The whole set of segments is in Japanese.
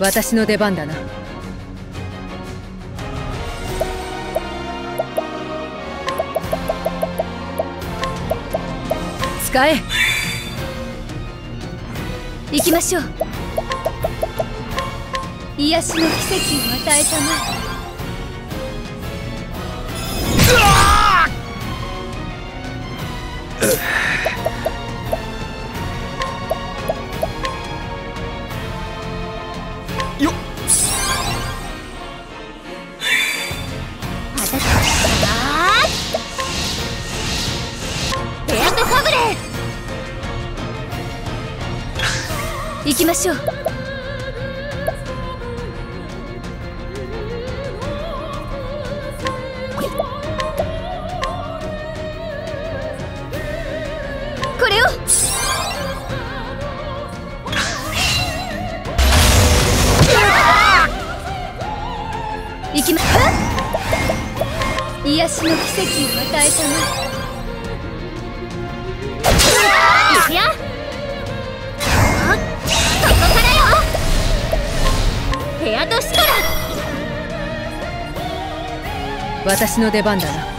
私の出番だな。使え。行きましょう。癒しの奇跡を与えたまよ行きましょう。これを。行きま癒しの奇跡を与えたな私の出番だな。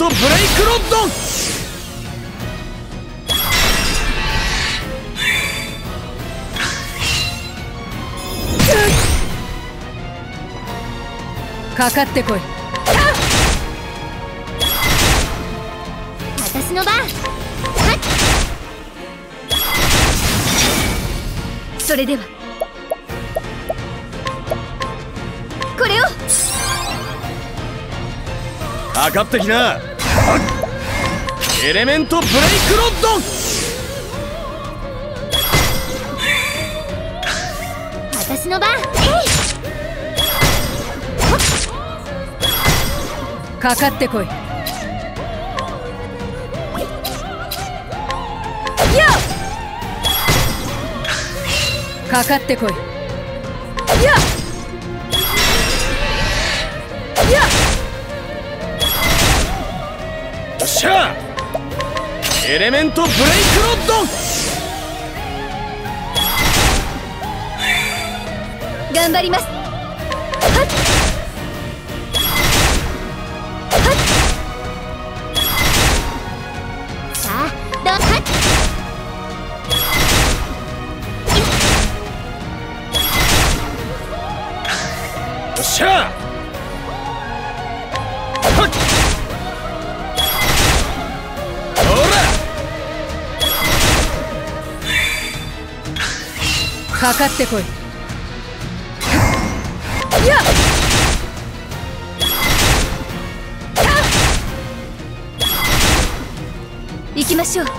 トブレイクロッドかかってこい。私の番。それでは。これを。かかってきなエレメントブレイクロッド。私の番。かかってこい。かかってこい。よっ。しゃエレメントブレイクロッド。頑張ります。さあどうはよっしゃかかってこい。行きましょう。よし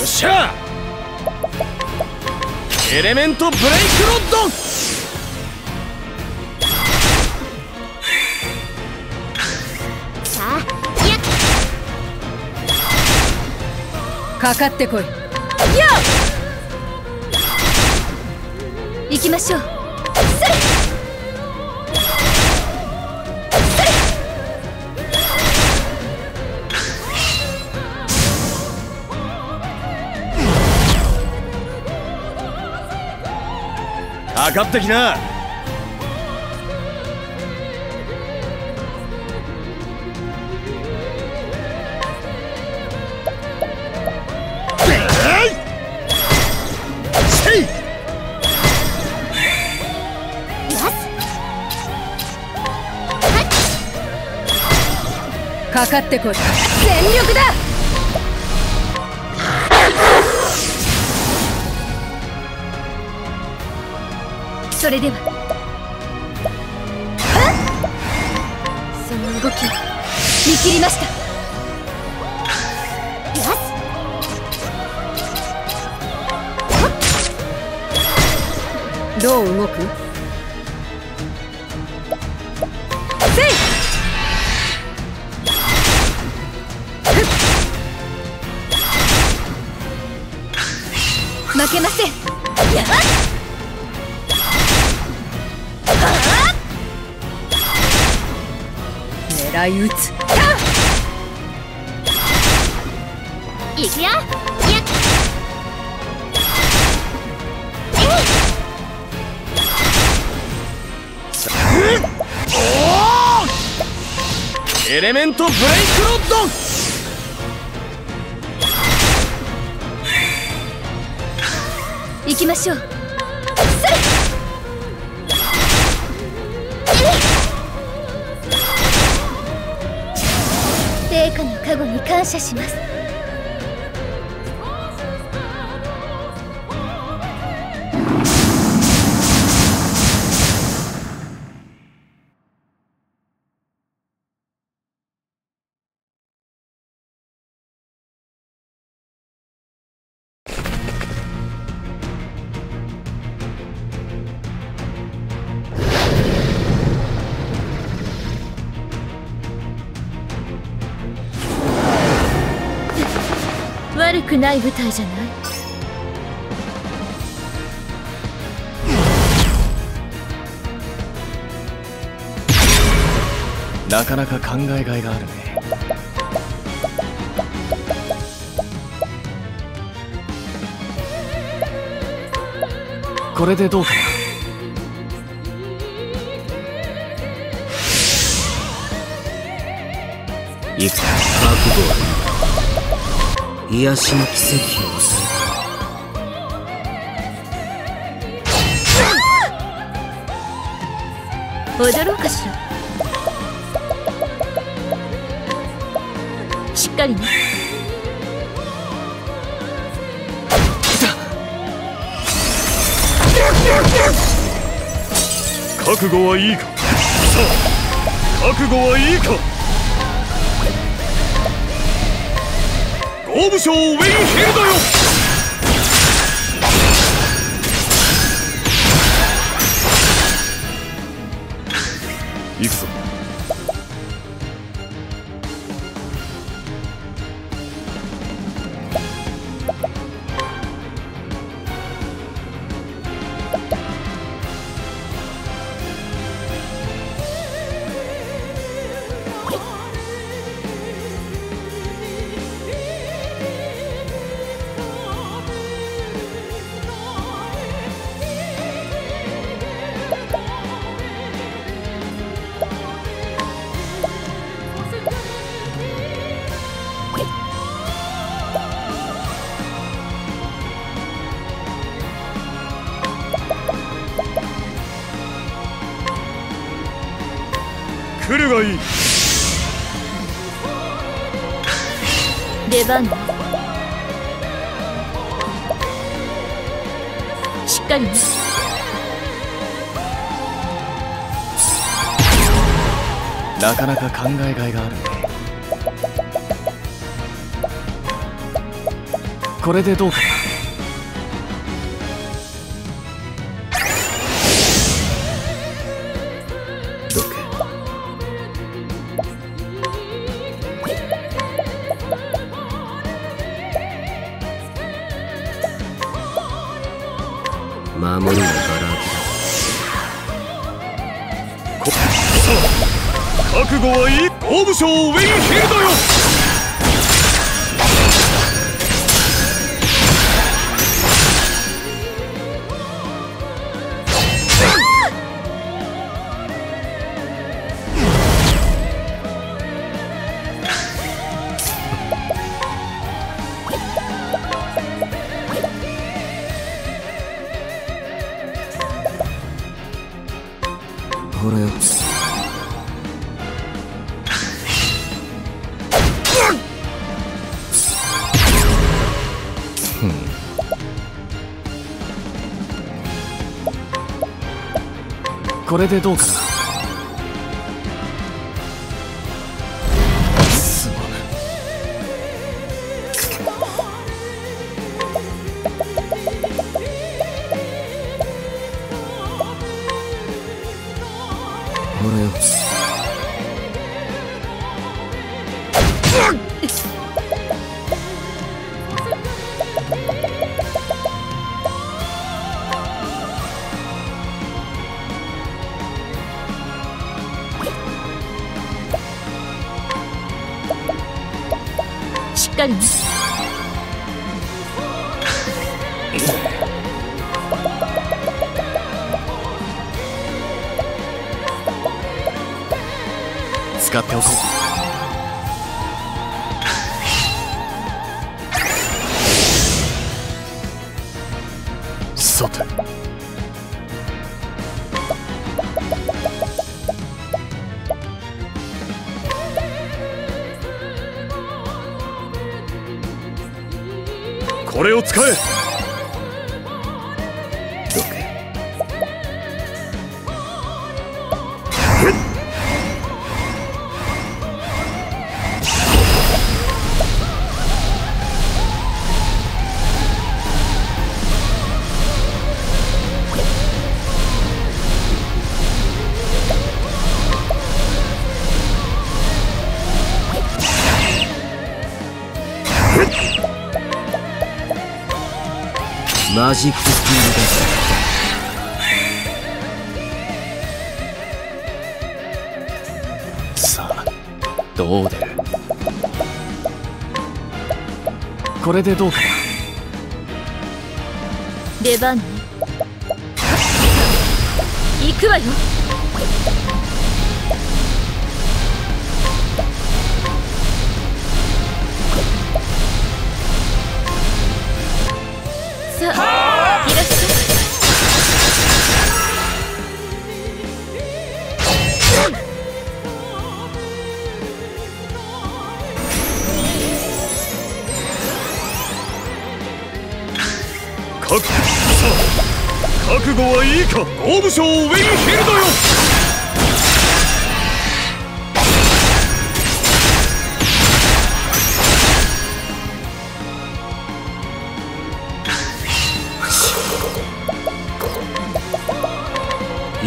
よっしゃエレメントブレイクロッドかかってこい。行きましょう。それかかってきなかってこい全力だ。それでは。その動きを。見切りました。よし。どう動く？せい。負けません。やっ狙い撃つ。いくよやっエレメントブレイクロッド。行きましょう。それ陛下の加護に感謝しますない舞台じゃない？なかなか考えがいがあるね。これでどうかな？いく覚悟癒しの奇跡を抑えた踊ろうかしら？しっかりね。覚悟はいいか？さあ覚悟はいいか？総務省ウェインヒルドよ。行くぞ。来るがいい。出番ねしっかりね。なかなか考えがいがある。ねこれでどうかな豪武将ウェインヒルドよ。ほらよ。これでどうかな。使っておこう。マジックスピードださあどう出るこれでどうかな？出番ね。行くわよ。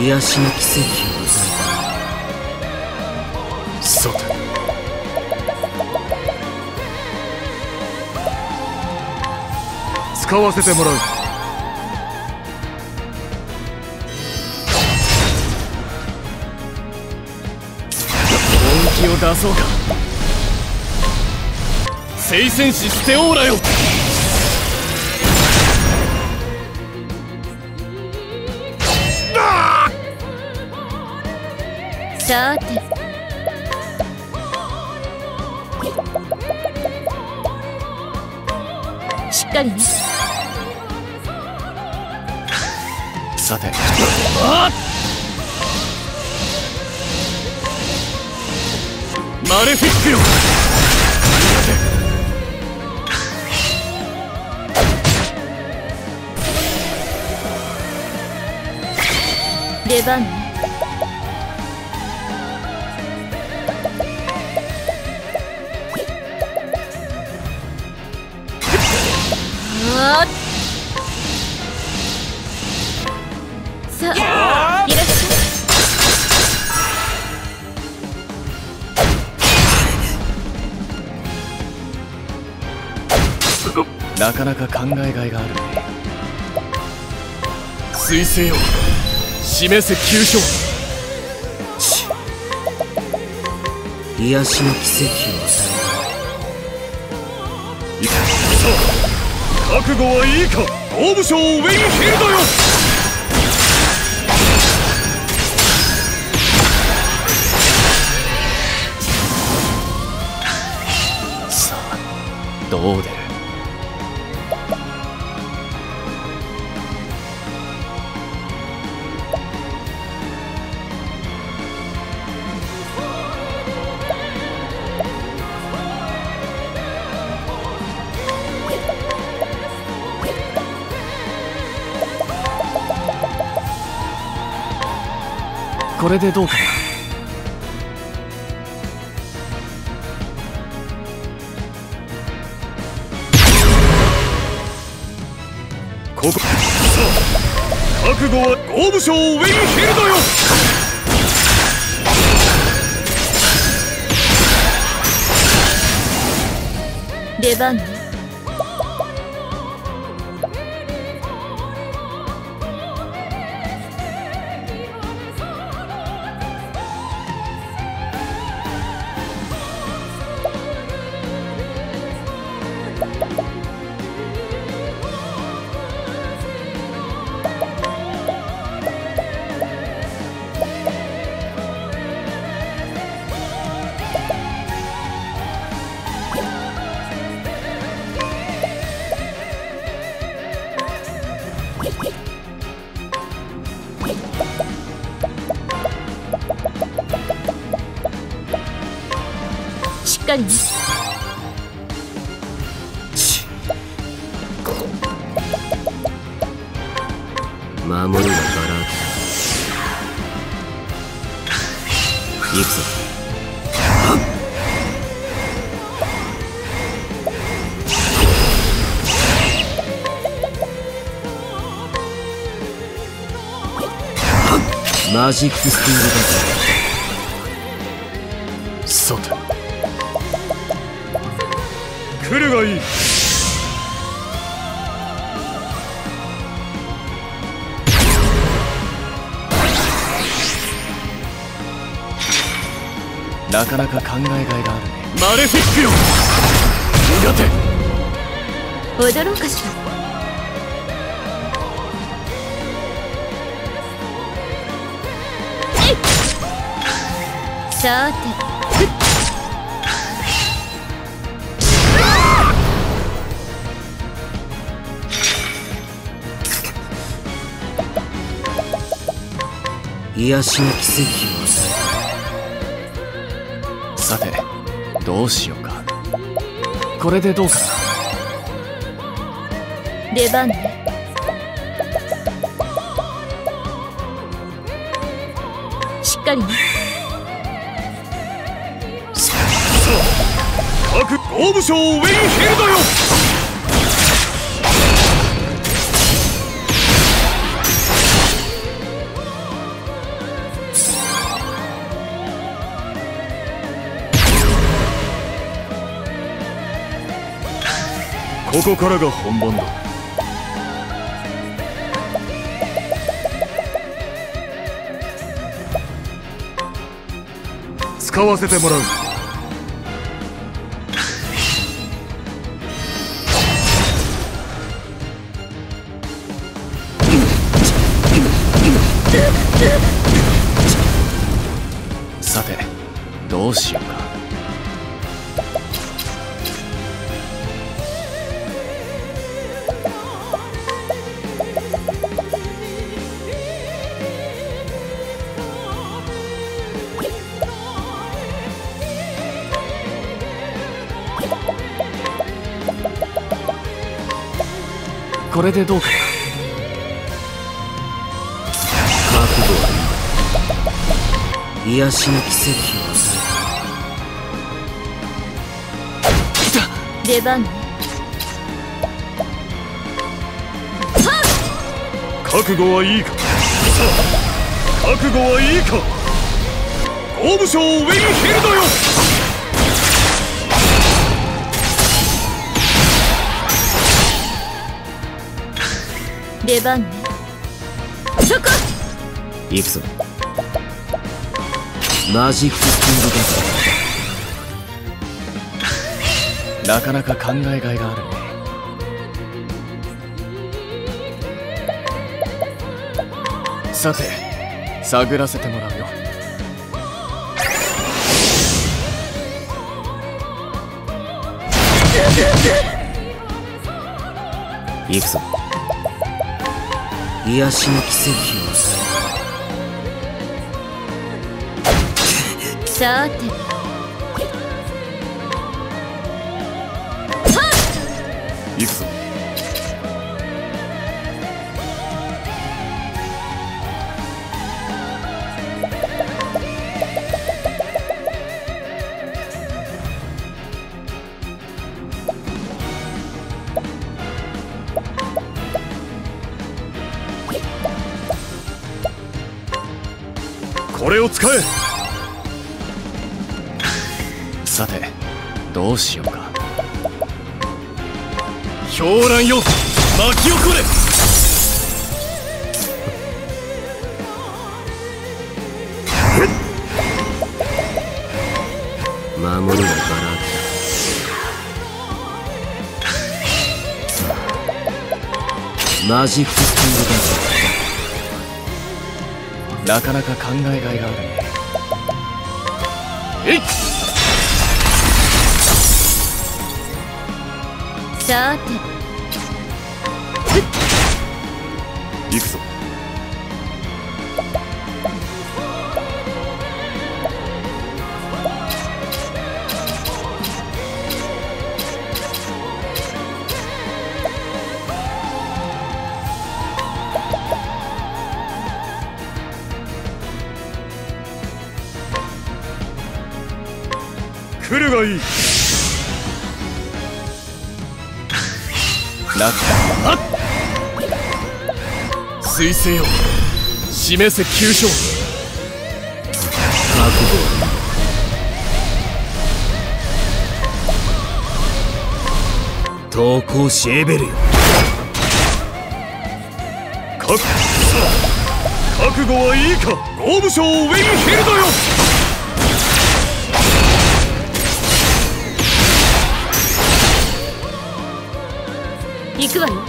癒しの奇跡を与そうだ使わせてもらう。本気を出そうか。聖戦士ステオーラよさてしっかりね。さて。あマレフィックよ。出番ねなかなか考えがいがある。ね彗星よ示せ急所。癒しの奇跡を与さあ覚悟はいいか。大武将ウィンヒルドよ。さあどう出る？これでどうかな？ここ。さあ覚悟は豪武将ウェインヒルドよ！出番ね行くぞ。マジックスティングださて来るがいい。なかなか考えがいがあるね。マレフィックよ。苦手。踊ろうかしらえい。さて。癒しの奇跡をどうしようか。これでどうかな出番ね。しっかりね。各豪武将ウェインヒルドよここからが本番だ。使わせてもらう。さてどうしようか。れでどうか。な覚悟はいい癒しの奇跡を与出番ね。覚悟はいいか。さあ覚悟はいいか。豪武将ウェインヒルドよ出番ねそこえ行くぞ。マジックスティングだなかなか考えがいがあるね。さて探らせてもらうよ。行くぞ癒しの奇跡を。さて。れを使え。さてどうしようか。狂乱よ。巻き起これ。守りはバラードマジックスティングなかなか考えがいがあるね。えい！っさて彗星よ。示せ急所。覚悟。は投稿しエベルよ。覚さあ覚悟はいいか。豪武将ウェインヘルドよ。行くわよ。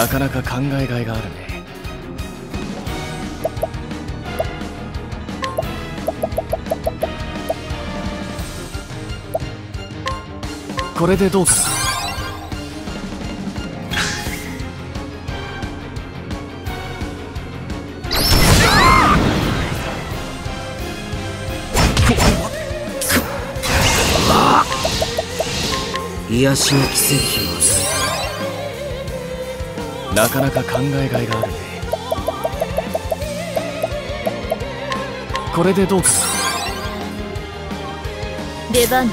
なかなか考えがいがあるね。これでどうかな？癒しの奇跡を与なかなか考えがいがあるね。これでどうかな出番ね。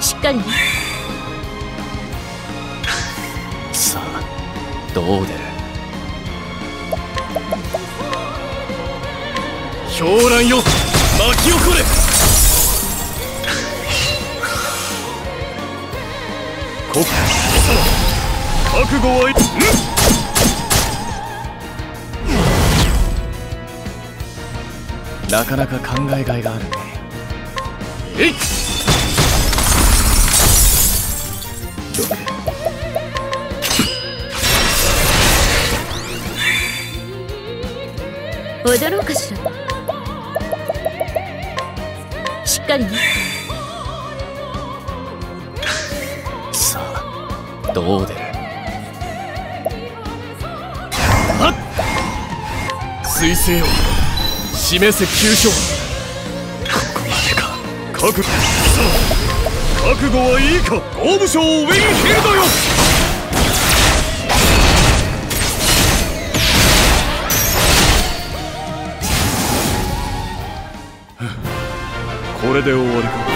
しっかりね。さあどう出る？狂乱よ巻き起これこ覚悟はいんなかなか考えがいがあるね。えいっ踊ろうかしらしっかりねどう出る。はっ。彗星よ示せ急所。ここまでか。覚悟。さあ覚悟はいいか。豪武将ウェインヘルドよこれで終わりか。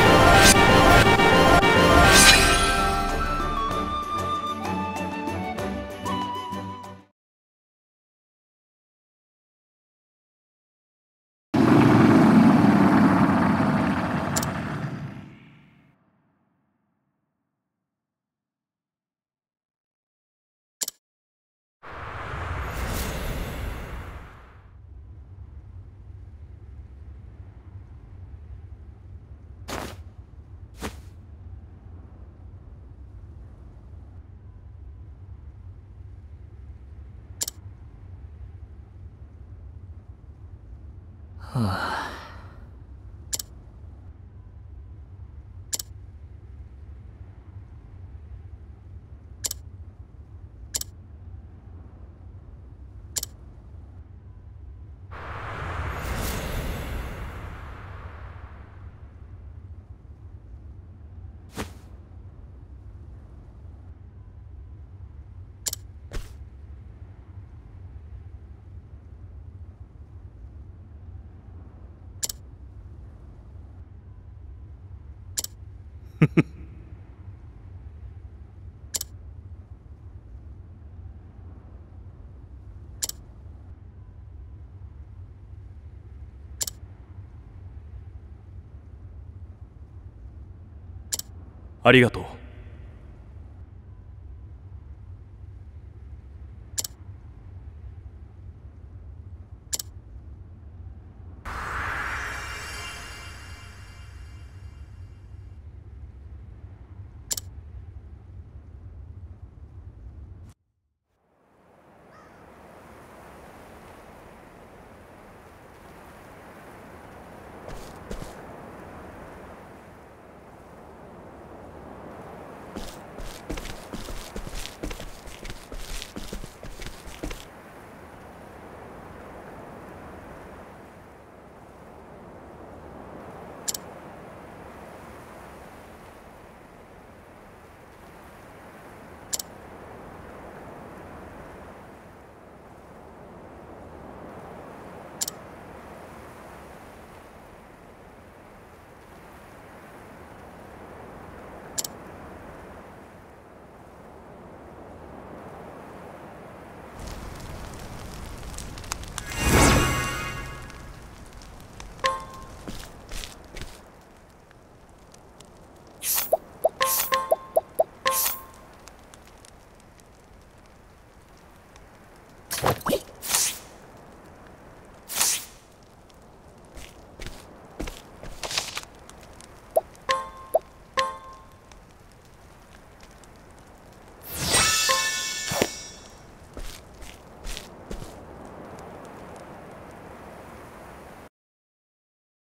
啊。ありがとう。